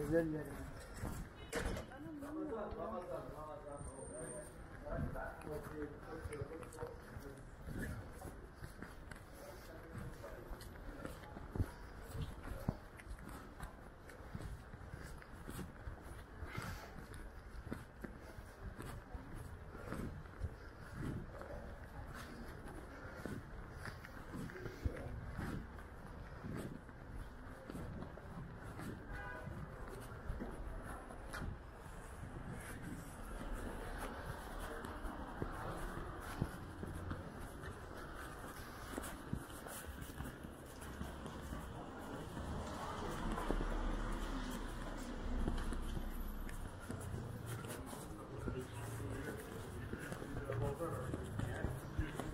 It's very, very.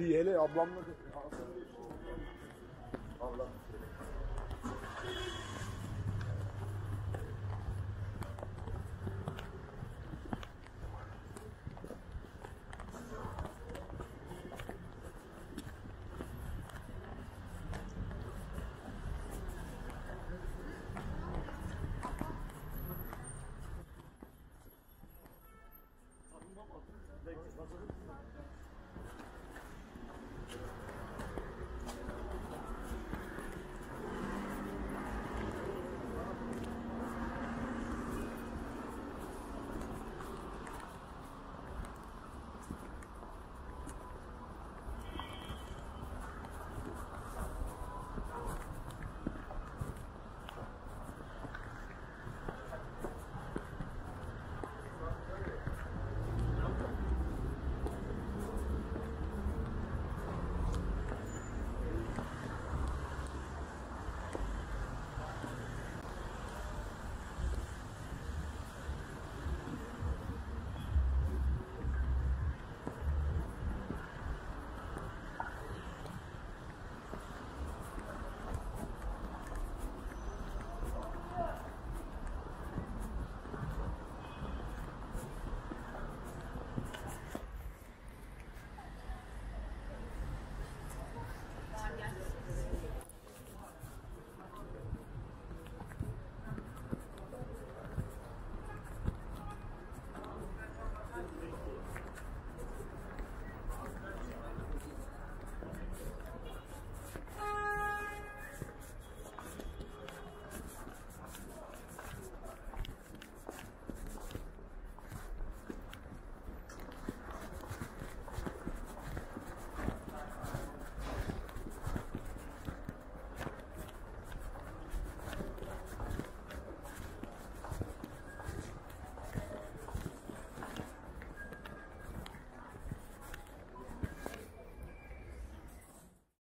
diye hele ablamla